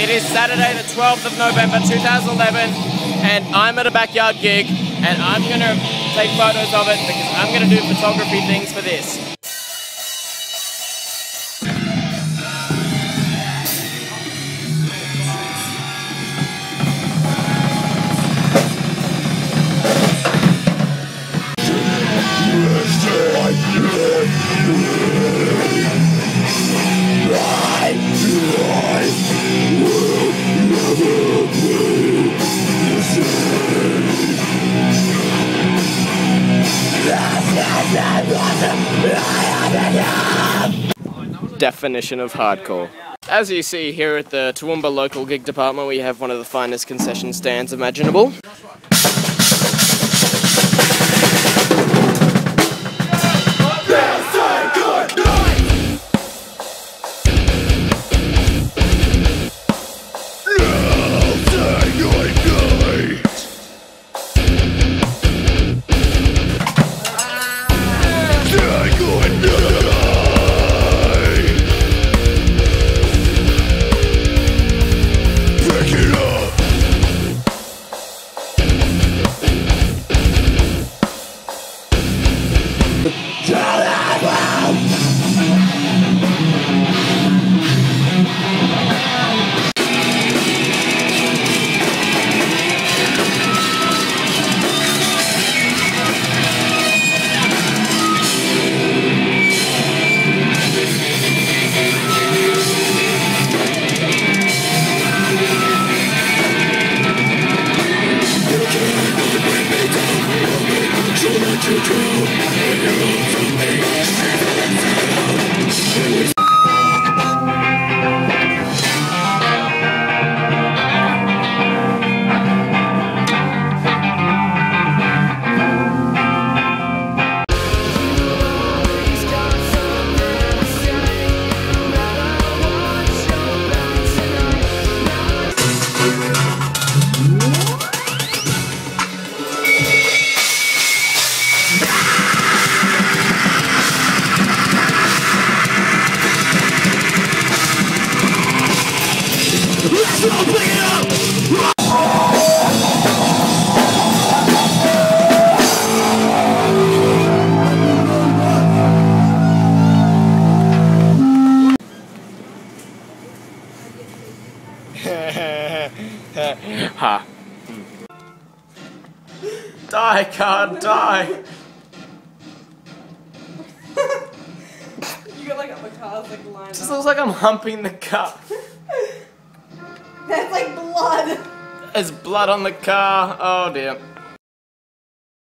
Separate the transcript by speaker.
Speaker 1: It is Saturday, the 12th of November 2011, and I'm at a backyard gig, and I'm gonna take photos of it because I'm gonna do photography things for this. Definition of hardcore. As you see here at the Toowoomba local gig department, we have one of the finest concession stands imaginable. So much to do, you from me. Ha. Die, card, die!
Speaker 2: You got like cars like lined
Speaker 1: Just
Speaker 2: up.
Speaker 1: looks like I'm humping the car.
Speaker 2: That's like blood.
Speaker 1: There's blood on the car. Oh dear.